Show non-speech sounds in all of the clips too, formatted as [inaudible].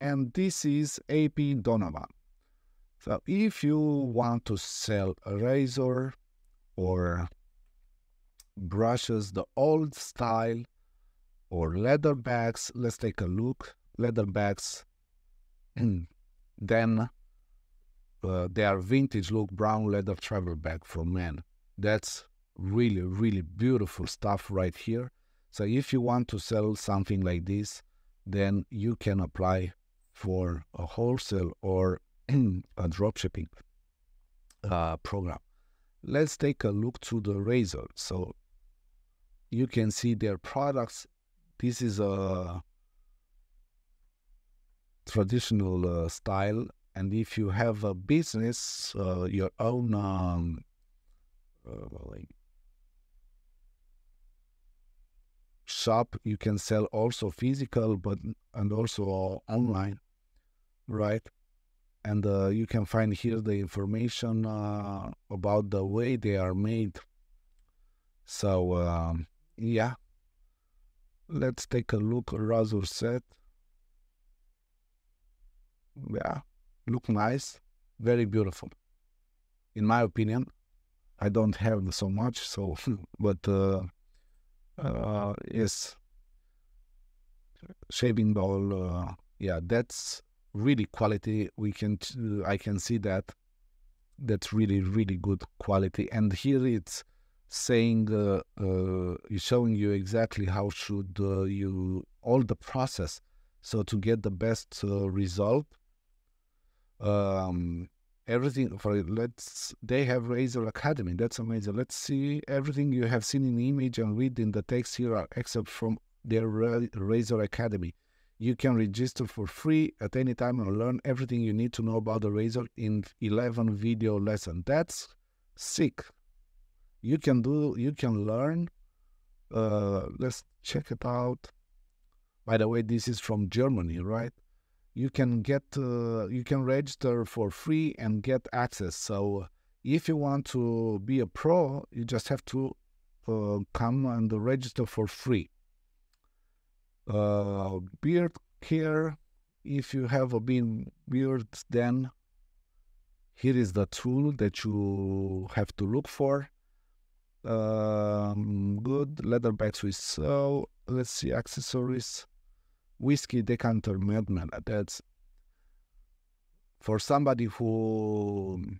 and this is AP Donovan. So if you want to sell a razor or brushes, the old style, or leather bags, let's take a look. Leather bags, [clears throat] then uh, they are vintage look brown leather travel bag for men. That's really, really beautiful stuff right here. So if you want to sell something like this, then you can apply for a wholesale or [clears throat] a dropshipping uh, program. Let's take a look to the razor. So you can see their products. This is a traditional uh, style, and if you have a business, uh, your own um, uh, shop, you can sell also physical, but and also online, right? And uh, you can find here the information uh, about the way they are made. So um, yeah, let's take a look. Razor set. Yeah, look nice, very beautiful. In my opinion, I don't have so much, so [laughs] but uh, uh, yes, shaving ball. Uh, yeah, that's really quality. We can I can see that. That's really really good quality. And here it's saying uh, uh, showing you exactly how should uh, you all the process so to get the best uh, result um, everything for let's they have razor academy that's amazing let's see everything you have seen in the image and read in the text here are except from their razor academy you can register for free at any time and learn everything you need to know about the razor in 11 video lessons. that's sick. You can do you can learn uh, let's check it out. By the way this is from germany right? You can get uh, you can register for free and get access. So if you want to be a pro you just have to uh, come and register for free uh, beard care. If you have a beard then here is the tool that you have to look for. Um, good. Leather bags with so let's see accessories. Whiskey decanter madman. That's for somebody who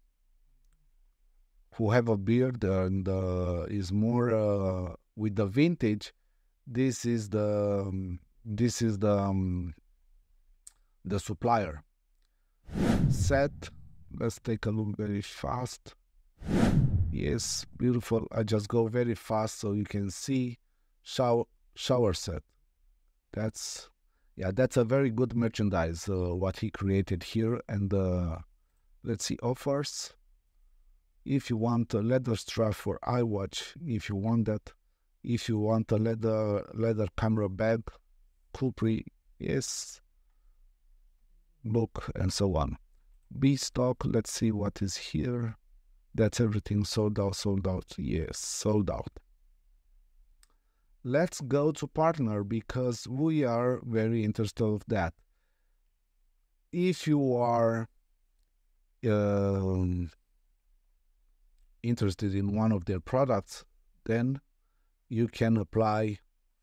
who have a beard and uh, is more uh, with the vintage this is the um, this is the um, the supplier. Set. Let's take a look very fast. Yes beautiful. I just go very fast so you can see. Shower shower set. That's yeah, that's a very good merchandise uh, what he created here. And uh, let's see offers. If you want a leather strap for iWatch, if you want that, if you want a leather leather camera bag, Culpri, yes, book and so on. B stock. Let's see what is here. That's everything sold out. Sold out. Yes, sold out let's go to partner because we are very interested of that. If you are um, interested in one of their products, then you can apply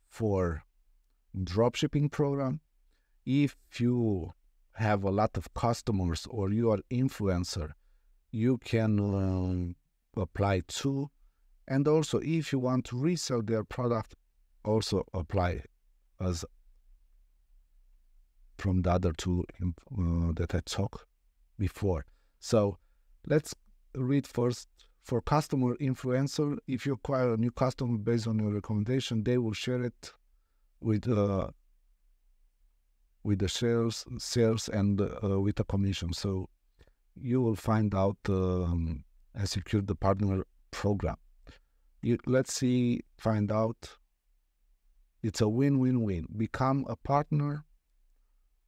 for dropshipping program. If you have a lot of customers or you are influencer, you can um, apply too. And also, if you want to resell their product, also apply as from the other two uh, that I talked before. So let's read first for customer influencer. If you acquire a new customer based on your recommendation, they will share it with uh, with the sales, sales, and uh, with a commission. So you will find out um, and secure the partner program. You, let's see, find out it's a win-win-win. Become a partner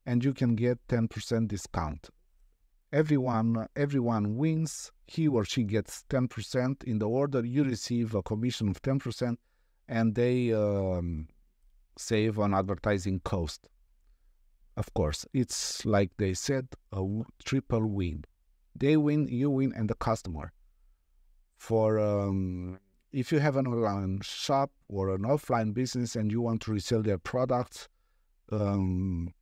and you can get 10% discount. Everyone everyone wins. He or she gets 10% in the order. You receive a commission of 10% and they um, save on advertising cost. of course, it's like they said, a triple win. They win, you win, and the customer. For um, if you have an online shop or an offline business and you want to resell their products, um,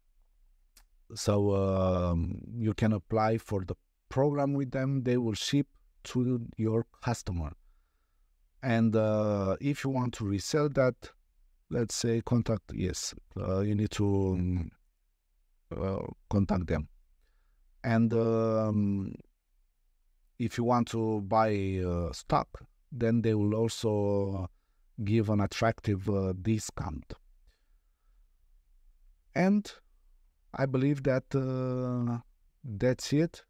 so um, you can apply for the program with them. They will ship to your customer. And uh, if you want to resell that, let's say contact, yes, uh, you need to um, contact them. And um, if you want to buy uh, stock, then they will also give an attractive uh, discount. And I believe that uh, that's it.